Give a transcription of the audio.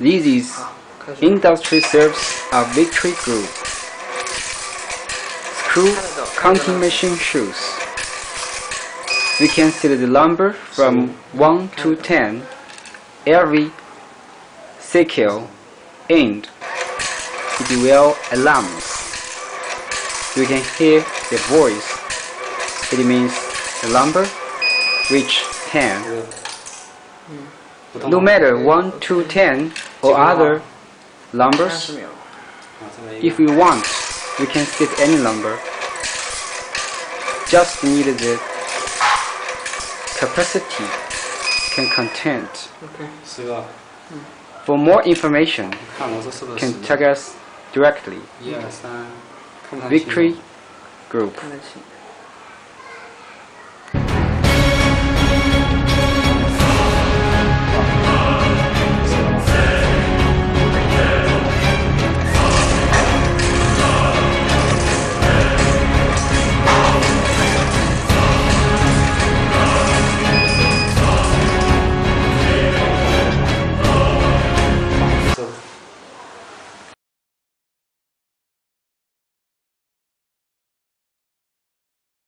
This is industry serves a Victory Group. Screw counting machine shoes. We can see the number from 1 to 10 every cycle and it will alarm. You can hear the voice. It means the number which 10. Yeah. Hmm no matter 1 2, 10 or other numbers. If we want, we can skip any number. Just need the capacity can content. Okay. For more information, can tag us directly. Victory Group.